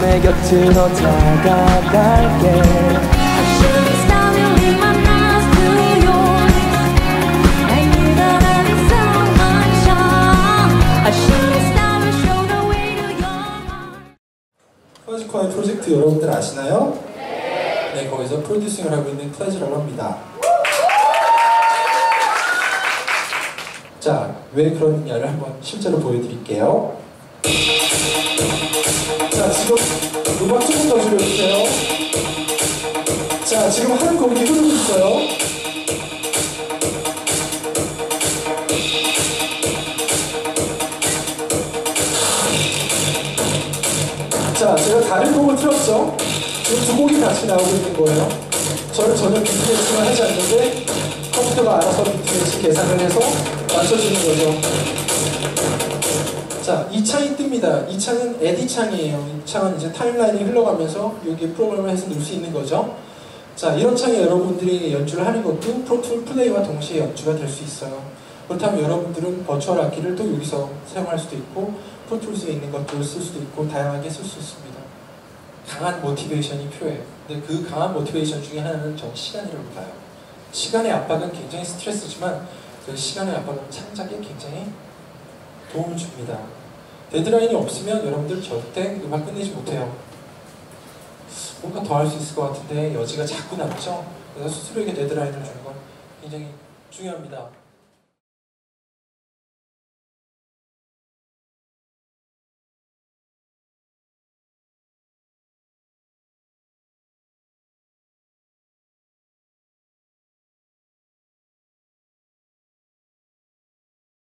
곁으로 다가갈게. 클래지컬 프로젝트 여러분들 아시나요? 네. 거기서 프로듀싱을 하고 있는 클래지라고 합니다. 자, 왜 그러느냐를 한번 실제로 보여드릴게요. 자, 지금 음악 조금 더 줄여주세요. 자, 지금 한 곡이 흐르고 있어요. 자, 제가 다른 곡을 틀었죠? 지금 두 곡이 같이 나오고 있는 거예요. 저는 전혀 비트매칭을 하지 않는데 컴퓨터가 알아서 비트매칭 계산을 해서 맞춰주는 거죠. 자, 이 창이 뜹니다. 이 창은 edit 창이에요. 이 창은 이제 타임라인이 흘러가면서 여기 프로그램을 해서 넣을 수 있는 거죠. 자, 이런 창에 여러분들이 연주를 하는 것도 Pro Tool 플레이와 동시에 연주가 될 수 있어요. 그렇다면 여러분들은 virtual 악기를 또 여기서 사용할 수도 있고 Pro Tools에 있는 것들을 쓸 수도 있고 다양하게 쓸 수 있습니다. 강한 motivation이 필요해요. 근데 그 강한 motivation 중에 하나는 전 시간이라고 봐요. 시간의 압박은 굉장히 스트레스지만 그 시간의 압박은 창작에 굉장히 도움을 줍니다. 데드라인이 없으면 여러분들 절대 음악 끝내지 못해요. 뭔가 더 할 수 있을 것 같은데 여지가 자꾸 남죠. 그래서 스스로에게 데드라인을 주는 건 굉장히 중요합니다.